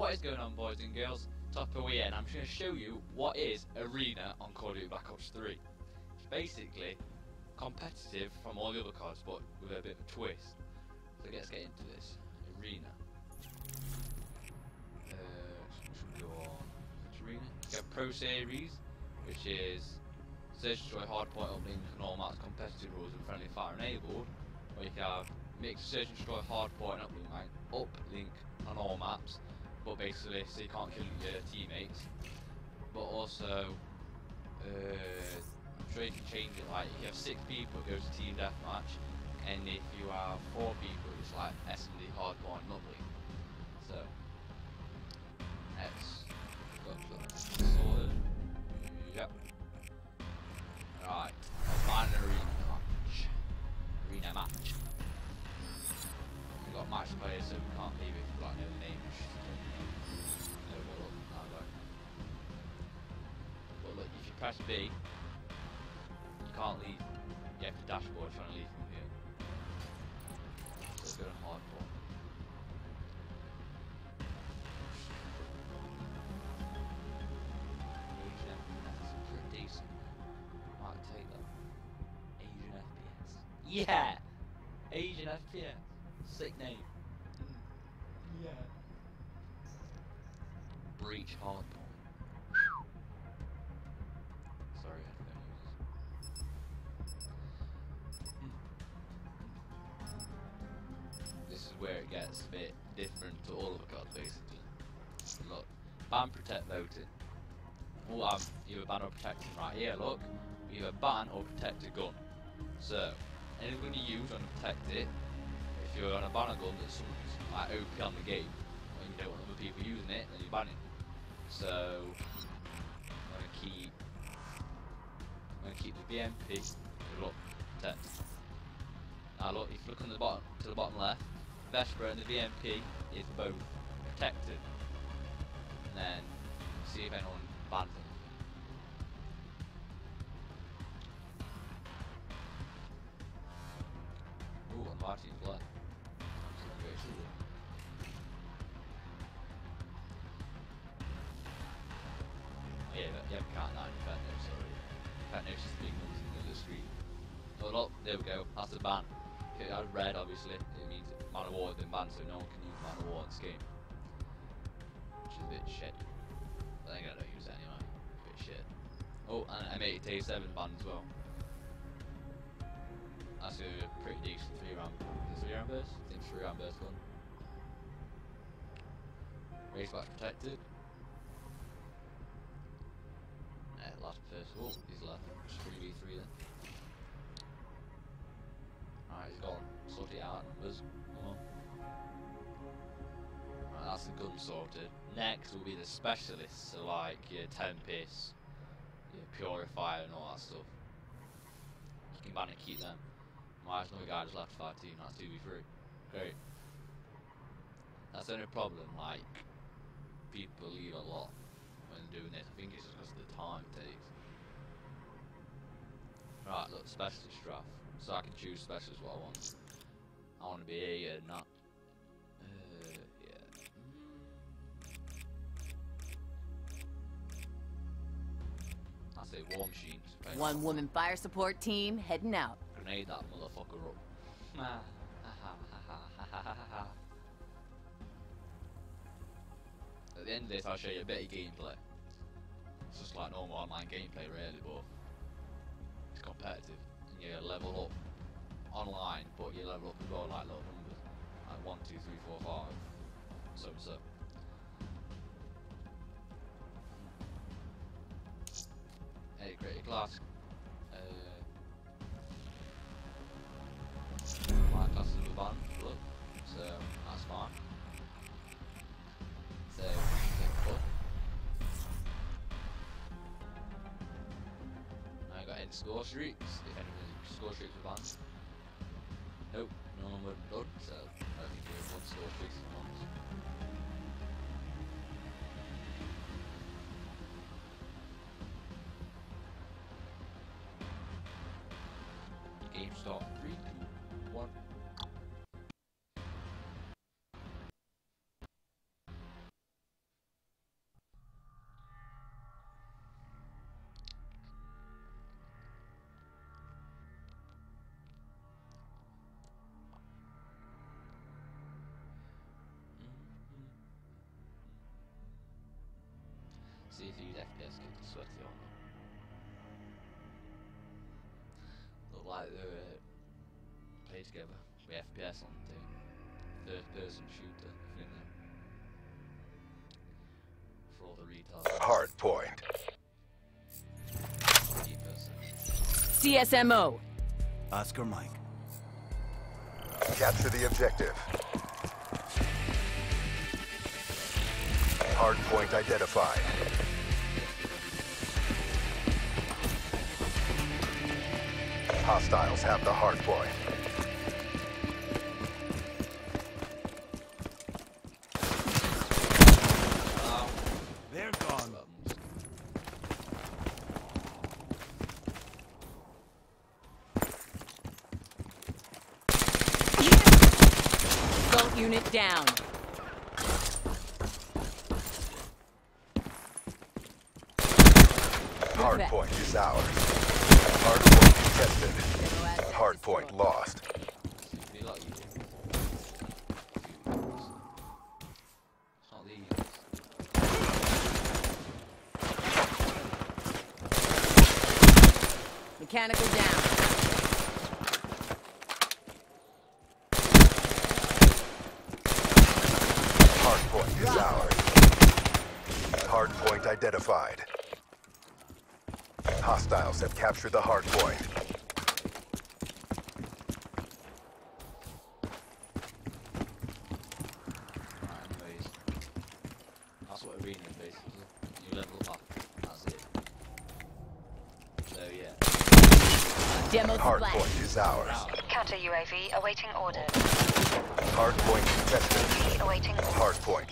What is going on boys and girls? Topper here and I'm going to show you what is Arena on Call of Duty Black Ops 3. It's basically competitive from all the other cards but with a bit of a twist. So let's get into this. Arena. Uh, go on Arena? You have Pro Series, which is Search Destroy Hardpoint Uplink and all maps competitive rules and friendly fire enabled. Or you can have Mix Search and Destroy Hardpoint Uplink, uplink on all maps but basically so you can't kill your teammates. But also, uh, I'm sure you can change it. Like if you have six people, it goes to team deathmatch, and if you have four people, it's like SMD hardpoint lovely. So let's go sorted. Yep. Right, final arena match. Arena match. We've got match players, so we can't leave it if we've got no names. Press B, you can't leave. You have to dashboard want to leave from here. So go to hardcore. Asian FPS, pretty decent. Might take that. Asian FPS. Yeah! Asian FPS. Sick name. Yeah. Breach hardpoint. Where it gets a bit different to all of the cards, basically. Look, ban protect voting. We'll have either ban or protecting right here, look. Either ban or protect a gun. So, anything you use on protect it, if you're on a ban a gun that someone's like OP on the game, and you don't want other people using it, then you ban it. So I'm gonna keep I'm gonna keep the VMP look protect. Now look, if you look on the bottom to the bottom left, Vesper and the VMP is both protected. And then see if anyone bans it. Ooh, I'm watching blood. Yeah, but yeah, we can't nine Fat Nose, sorry. Fat Nose is big ones in the street. Oh, look, there we go, that's the ban. Okay, I red, obviously, it means Man of War been banned, so no one can use Man of War in this game. Which is a bit shit. I think I don't use it anyway. A bit shit. Oh, and M8A7 banned as well. That's a pretty decent 3 round. 3 round burst? I think 3 round burst gun. Razorback protected. Uh, last first. Oh, he's left. It's 3v3 then. Alright, he's gone. Out, numbers. Come on. Right, that's the gun sorted. Next will be the specialists, so like your Tempest, your Purifier and all that stuff. You can ban and keep them. My another guy just left 5 team, that's 2v3. Great. That's the only problem, like, people leave a lot when doing this. I think it's just because of the time it takes. Right, look, specialist draft. So I can choose specialist what I want. I want to be a uh, not. Uh, yeah. I say war machines. right? One woman fire support team heading out. Grenade that motherfucker up. At the end of this, I'll show you a bit of gameplay. It's just like normal online gameplay, really, but it's competitive. And you level up online, but you level up as well, like little numbers, like one, two, three, four, five, so and so. Hey, create class. Uh, my class is a band, look, so that's fine. So. I got any score streaks, if anyone score streaks with bands. Nope, no one would vote so I think we have one soul fixing. GameStop 3 if these FPS getting sweaty or. Look like they're uh, played together with FPS on the third person shooter thing there. For all the retards. Hard point. CSMO. Oscar Mike. Capture the objective. Hard point identified. Hostiles have the hard point. They're gone. Assault unit down. Hard back. point is ours. Hard point contested. Demo Hard point lost. Seems to be like you do. It's not these. Mechanical down. Hard point is ours. Hard point identified. Hostiles have captured the hard point. Right, anyways. That's what arena is basically. You level up. That's it. So yeah. Demo Hard flash. is ours. Now, Counter UAV awaiting orders. Hard point contested. Awaiting orders. Hard point